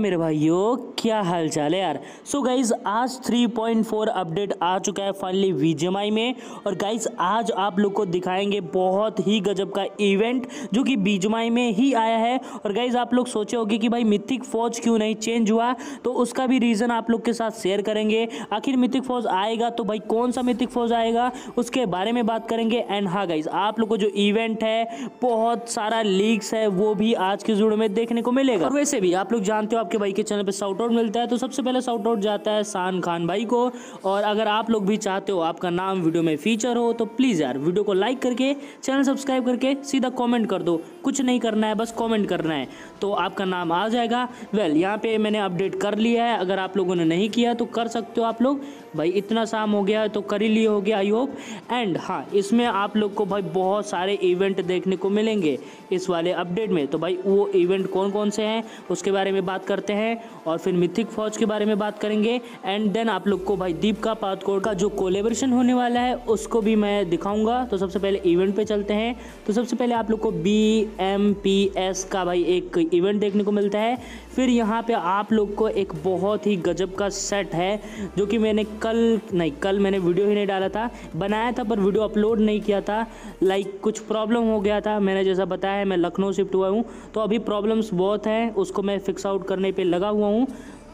मेरे भाइयों, क्या हाल चाल है यार? सो so गाइज़ आज 3.4 अपडेट आ चुका है फाइनली बीजेमआई में। और गाइज़ आज आप लोग को दिखाएँगे बहुत ही गजब का इवेंट जो कि बीजेमआई में ही आया है। और गाइज़ आप लोग सोचे होगे कि भाई मिथिक फौज क्यों नहीं चेंज हुआ? तो उसका भी रीज़न आप लोग के साथ शेयर करेंगे। आखिर मिथिक फौज आएगा तो भाई कौन सा मिथिक फौज आएगा? उसके बारे में बात करेंगे। एंड हाँ गाइज़ आप लोग को जो इवेंट है, बहुत सारा लीक्स है, वो भी आज के जुड़ में देखने को मिलेगा। और वैसे भी आप लोग जानते हो आपके भाई के चैनल पे साउट आउट मिलता है तो सबसे पहले साउट आउट जाता है शान खान भाई को। और अगर आप लोग भी चाहते हो आपका नाम वीडियो में फीचर हो तो प्लीज़ यार वीडियो को लाइक करके चैनल सब्सक्राइब करके सीधा कॉमेंट कर दो। कुछ नहीं करना है, बस कॉमेंट करना है। तो आपका नाम आ जाएगा। वेल यहाँ पर मैंने अपडेट कर लिया है। अगर आप लोगों ने नहीं किया तो कर सकते हो आप लोग। भाई, इतना शाम हो गया तो कर ही लिए हो गया आई होप एंड हाँ इसमें आप लोग को भाई बहुत सारे इवेंट देखने को मिलेंगे इस वाले अपडेट में. तो भाई, वो इवेंट कौन कौन से हैं, उसके बारे में बात करते हैं और फिर मिथिक फौज के बारे में बात करेंगे. एंड देन आप लोग को भाई दीप का पातकोड़ का जो कोलेब्रेशन होने वाला है, उसको भी मैं दिखाऊँगा. तो सबसे पहले इवेंट पे चलते हैं. तो सबसे पहले आप लोग को बी एम पी एस का भाई एक इवेंट देखने को मिलता है. फिर यहाँ पे आप लोग को एक बहुत ही गजब का सेट है, जो कि मैंने कल, नहीं, कल मैंने वीडियो ही नहीं डाला था। बनाया था, पर वीडियो अपलोड नहीं किया था। लाइक कुछ प्रॉब्लम हो गया था। मैंने जैसा बताया, मैं लखनऊ शिफ्ट हुआ हूँ। तो अभी प्रॉब्लम्स बहुत हैं, उसको मैं फिक्स आउट करने पर लगा हुआ हूँ।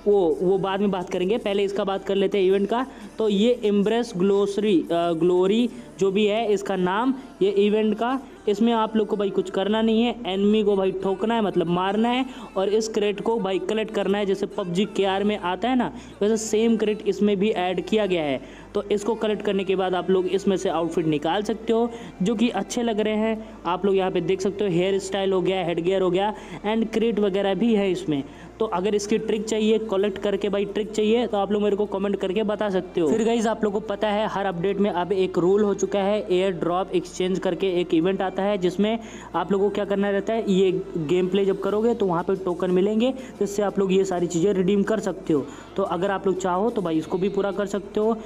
वो वो बाद में बात करेंगे। पहले इसका बात कर लेते हैं इवेंट का। तो ये इम्ब्रेस ग्लोसरी ग्लोरी जो भी है, इसका नाम, ये इवेंट का। इसमें आप लोग को भाई कुछ करना नहीं है। एनमी को भाई ठोकना है मतलब मारना है और इस क्रेट को भाई कलेक्ट करना है, जैसे पबजी के आर में आता है ना, वैसे सेम क्रेट इसमें भी ऐड किया गया है। तो इसको कलेक्ट करने के बाद आप लोग इसमें से आउटफिट निकाल सकते हो, जो कि अच्छे लग रहे हैं। आप लोग यहाँ पे देख सकते हो हेयर स्टाइल हो गया हेड गियर हो गया एंड क्रेट वगैरह भी है इसमें। तो अगर इसकी ट्रिक चाहिए कलेक्ट करके भाई ट्रिक चाहिए तो आप लोग मेरे को कमेंट करके बता सकते हो। फिर गाइज़ आप लोग को पता है, हर अपडेट में अब एक रूल हो चुका है एयर ड्रॉप एक्सचेंज करके एक इवेंट आता है, जिसमें आप लोगों को क्या करना रहता है, ये गेम प्ले जब करोगे तो वहाँ पर टोकन मिलेंगे जिससे आप लोग ये सारी चीज़ें रिडीम कर सकते हो। तो अगर आप लोग चाहो तो भाई इसको भी पूरा कर सकते हो।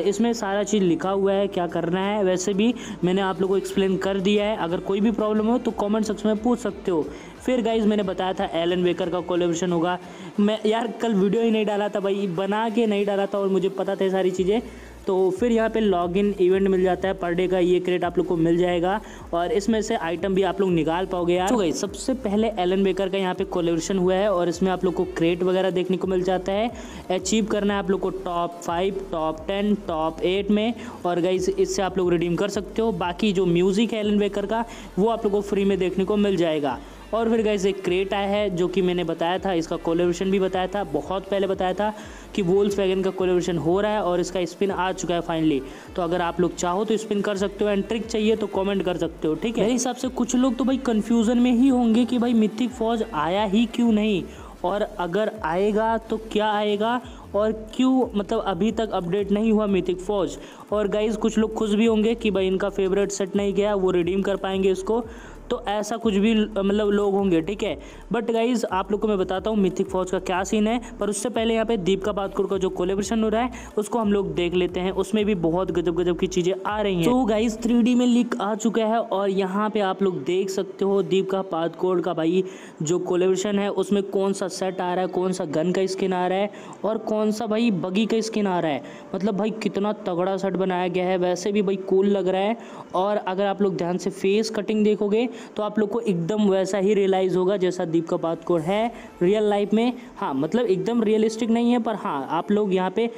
वेल इसमें सारा चीज़ लिखा हुआ है, क्या करना है, वैसे भी मैंने आप लोगों को एक्सप्लेन कर दिया है। अगर कोई भी प्रॉब्लम हो तो कमेंट सेक्शन में पूछ सकते हो। फिर गाइज़ मैंने बताया था एलन वेकर का कोलेब्रेशन होगा। मैं, यार, कल वीडियो ही नहीं डाला था भाई, बना के नहीं डाला था और मुझे पता था सारी चीज़ें। तो फिर यहाँ पे लॉगिन इवेंट मिल जाता है पर डे का, ये क्रेट आप लोग को मिल जाएगा। और इसमें से आइटम भी आप लोग निकाल पाओगे यार। तो गई सबसे पहले एलन बेकर का यहाँ पे कोलेब्रेशन हुआ है और इसमें आप लोग को क्रेट वगैरह देखने को मिल जाता है। अचीव करना है आप लोग को top five top ten top eight में। और गई इससे आप लोग रिडीम कर सकते हो। बाकी जो म्यूज़िक है एलन बेकर का, वो आप लोग को फ्री में देखने को मिल जाएगा। और फिर गैस एक क्रेट आया है, जो कि मैंने बताया था, इसका कोलेब्रेशन भी बताया था, बहुत पहले बताया था कि वोल्स वैगन का कोलेब्रेशन हो रहा है और इसका स्पिन आ चुका है फाइनली तो अगर आप लोग चाहो तो स्पिन कर सकते हो एंड ट्रिक चाहिए तो कमेंट कर सकते हो, ठीक है? मेरे हिसाब से कुछ लोग तो भाई कन्फ्यूज़न में ही होंगे कि भाई मिथिक फौज आया ही क्यों नहीं? और अगर आएगा तो क्या आएगा? और क्यों मतलब अभी तक अपडेट नहीं हुआ मिथिक फौज? और गाइज़ कुछ लोग खुश भी होंगे कि भाई इनका फेवरेट सेट नहीं गया, वो रिडीम कर पाएँगे इसको। तो ऐसा कुछ भी मतलब लोग होंगे, ठीक है? बट गाइज़ आप लोग को मैं बताता हूँ मिथिक फौज का क्या सीन है। पर उससे पहले यहाँ पे दीप का बातकुर का जो कोलेब्रेशन हो रहा है, उसको हम लोग देख लेते हैं। उसमें भी बहुत गजब गजब की चीज़ें आ रही हैं। तो गाइज़ थ्री में लीक आ चुका है और यहाँ पे आप लोग देख सकते हो दीप का पातकोड का भाई, जो कोलेब्रेशन है, उसमें कौन सा सेट आ रहा है, कौन सा गन का स्किन आ रहा है और कौन सा भाई बगी का स्किन आ रहा है। मतलब भाई कितना तगड़ा सेट बनाया गया है, वैसे भी भाई कूल लग रहा है। और अगर आप लोग ध्यान से फेस कटिंग देखोगे तो आप लोग को एकदम वैसा ही रियलाइज़ होगा जैसा दीप का बात को है रियल लाइफ में। हाँ मतलब एकदम रियलिस्टिक नहीं है पर हाँ आप लोग यहाँ पे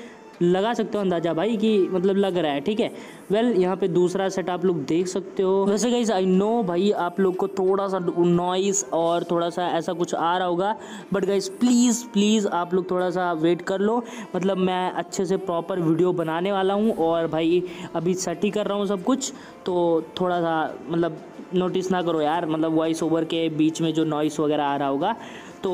लगा सकते हो अंदाज़ा भाई कि मतलब लग रहा है ठीक है? वेल well, यहाँ पे दूसरा सेट आप लोग देख सकते हो। वैसे गाइज़ आई नो भाई आप लोग को थोड़ा सा नॉइस और थोड़ा सा ऐसा कुछ आ रहा होगा बट गाइज़ प्लीज़ प्लीज़ आप लोग थोड़ा सा वेट कर लो। मतलब मैं अच्छे से प्रॉपर वीडियो बनाने वाला हूँ और भाई अभी सेट ही कर रहा हूँ सब कुछ तो थोड़ा सा मतलब नोटिस ना करो यार मतलब वॉइस ओवर के बीच में जो नॉइस वगैरह आ रहा होगा तो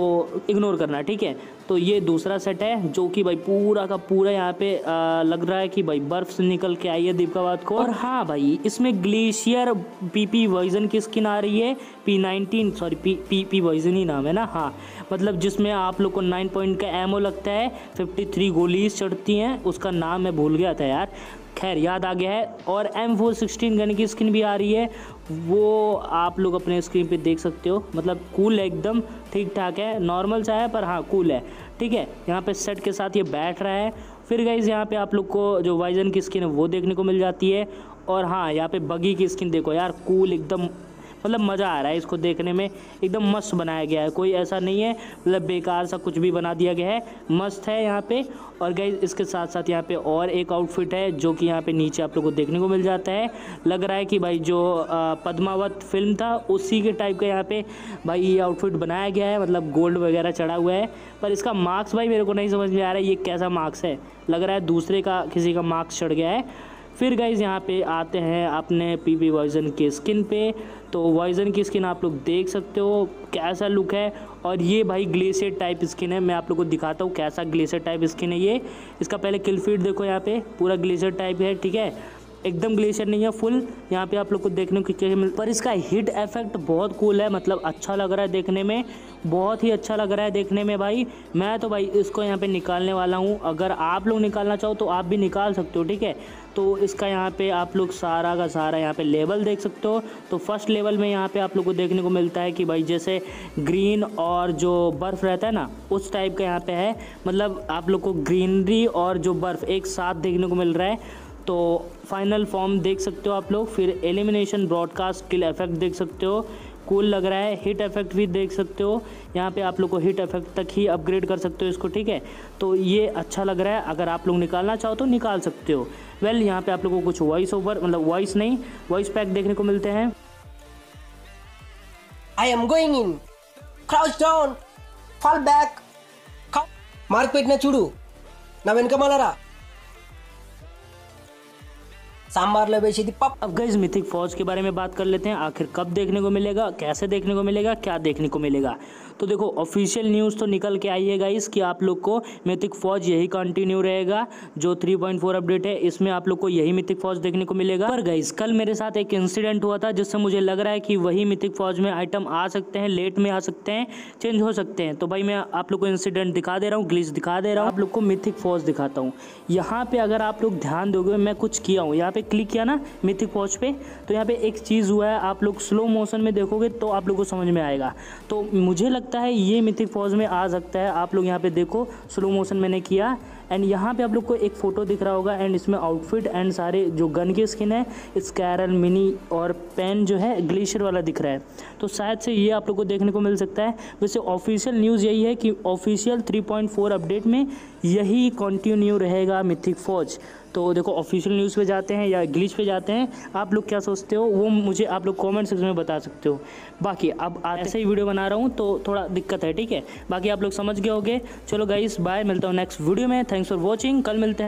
इग्नोर करना, ठीक है? तो ये दूसरा सेट है जो कि भाई पूरा का पूरा यहाँ पे आ, लग रहा है कि भाई बर्फ़ से निकल के आई है दीपाबाद को। और हाँ भाई इसमें ग्लेशियर पीपी वर्जन की स्किन आ रही है P nineteen sorry P P P version ही नाम है ना हाँ। मतलब जिसमें आप लोग को नाइन पॉइंट का एमओ लगता है फिफ्टी थ्री गोलीज चढ़ती हैं उसका नाम मैं भूल गया था यार। खैर याद आ गया है। और एम फोर सिक्सटीन गन की स्किन भी आ रही है वो आप लोग अपने स्क्रीन पे देख सकते हो। मतलब कूल है एकदम ठीक ठाक है नॉर्मल सा है पर हाँ कूल है। ठीक है? यहाँ पे सेट के साथ ये बैठ रहा है। फिर गाइज़ यहाँ पे आप लोग को जो वाइजन की स्किन है वो देखने को मिल जाती है। और हाँ यहाँ पे बगी की स्किन देखो यार कूल एकदम मतलब मज़ा आ रहा है इसको देखने में। एकदम मस्त बनाया गया है। कोई ऐसा नहीं है मतलब बेकार सा कुछ भी बना दिया गया है। मस्त है यहाँ पे। और गई इसके साथ साथ यहाँ पे और एक आउटफिट है, जो कि यहाँ पे नीचे आप लोग को देखने को मिल जाता है। लग रहा है कि भाई जो पद्मावत फ़िल्म था, उसी के टाइप का यहाँ पे भाई ये आउटफिट बनाया गया है। मतलब गोल्ड वगैरह चढ़ा हुआ है। पर इसका मार्क्स भाई मेरे को नहीं समझ में आ रहा है, ये कैसा मार्क्स है। लग रहा है दूसरे का, किसी का मार्क्स चढ़ गया है। फिर गाइज़ यहाँ पे आते हैं अपने पी पी वर्जन के स्किन पे। तो वर्जन की स्किन आप लोग देख सकते हो, कैसा लुक है। और ये भाई ग्लेशियर टाइप स्किन है, मैं आप लोग को दिखाता हूँ कैसा ग्लेशियर टाइप स्किन है ये। इसका पहले किल फ़ीड देखो यहाँ पे, पूरा ग्लेशियर टाइप है, ठीक है। एकदम ग्लेशियर नहीं है फुल यहाँ पे आप लोग को देखने को मिल पर इसका हिट इफ़ेक्ट बहुत कूल है मतलब अच्छा लग रहा है देखने में। बहुत ही अच्छा लग रहा है देखने में भाई। मैं तो भाई इसको यहाँ पे निकालने वाला हूँ। अगर आप लोग निकालना चाहो तो आप भी निकाल सकते हो, ठीक है? तो इसका यहाँ पे आप लोग सारा का सारा यहाँ पे लेवल देख सकते हो। तो फ़र्स्ट लेवल में यहाँ पे आप लोग को देखने को मिलता है कि भाई जैसे ग्रीन और जो बर्फ़ रहता है ना, उस टाइप का यहाँ पे है। मतलब आप लोग को ग्रीनरी और जो बर्फ़, एक साथ देखने को मिल रहा है। तो फाइनल फॉर्म देख सकते हो आप लोग फिर एलिमिनेशन ब्रॉडकास्ट किल इफेक्ट देख सकते हो कूल लग रहा है हिट इफेक्ट भी देख सकते हो यहाँ पे आप लोग को हिट इफेक्ट तक ही अपग्रेड कर सकते हो इसको ठीक है तो ये अच्छा लग रहा है अगर आप लोग निकालना चाहो तो निकाल सकते हो वेल well, यहाँ पे आप लोगों को कुछ वॉइस ओवर मतलब वॉइस नहीं वॉइस पैक देखने को मिलते हैं I am going in crouch down fall back mark పెట్టిన చూడు నా వెనుక మలరా सांबार बेची पप। अब गई मिथिक फौज के बारे में बात कर लेते हैं। आखिर कब देखने को मिलेगा? कैसे देखने को मिलेगा? क्या देखने को मिलेगा? तो देखो ऑफिशियल न्यूज़ तो निकल के आई है गाइस कि आप लोग को मिथिक फौज यही कंटिन्यू रहेगा, जो 3.4 अपडेट है, इसमें आप लोग को यही मिथिक फौज देखने को मिलेगा। पर गाइस कल मेरे साथ एक इंसिडेंट हुआ था, जिससे मुझे लग रहा है कि वही मिथिक फौज में आइटम आ सकते हैं लेट में आ सकते हैं चेंज हो सकते हैं। तो भाई, मैं आप लोग को इंसिडेंट दिखा दे रहा हूँ ग्लिच दिखा दे रहा हूँ, आप लोग को मिथिक फौज दिखाता हूँ। यहाँ पे अगर आप लोग ध्यान दोगे, मैं कुछ किया हूँ, यहाँ पे क्लिक किया ना मिथिक फौज पे तो यहाँ पे एक चीज़ हुआ है, आप लोग स्लो मोशन में देखोगे तो आप लोग को समझ में आएगा। तो मुझे लगता है ये मिथिक फॉज में आ सकता है। आप लोग यहाँ पे देखो स्लो मोशन मैंने किया। एंड यहाँ पे आप लोग को एक फ़ोटो दिख रहा होगा एंड इसमें आउटफिट एंड सारे जो गन की स्किन है स्कैरल मिनी और पेन जो है ग्लेशियर वाला दिख रहा है। तो शायद से ये आप लोग को देखने को मिल सकता है। वैसे ऑफिशियल न्यूज़ यही है कि ऑफिशियल 3.4 अपडेट में यही कंटिन्यू रहेगा मिथिक फौज। तो देखो ऑफिशियल न्यूज़ पे जाते हैं या ग्लिच पे जाते हैं, आप लोग क्या सोचते हो? वो मुझे आप लोग कमेंट सेक्शन में बता सकते हो। बाकी, अब ऐसे ही वीडियो बना रहा हूँ तो थोड़ा दिक्कत है, ठीक है? बाकी आप लोग समझ गए होगे। चलो गाइस बाय मिलता हूँ नेक्स्ट वीडियो में। थैंक्स फॉर वॉचिंग कल मिलते हैं।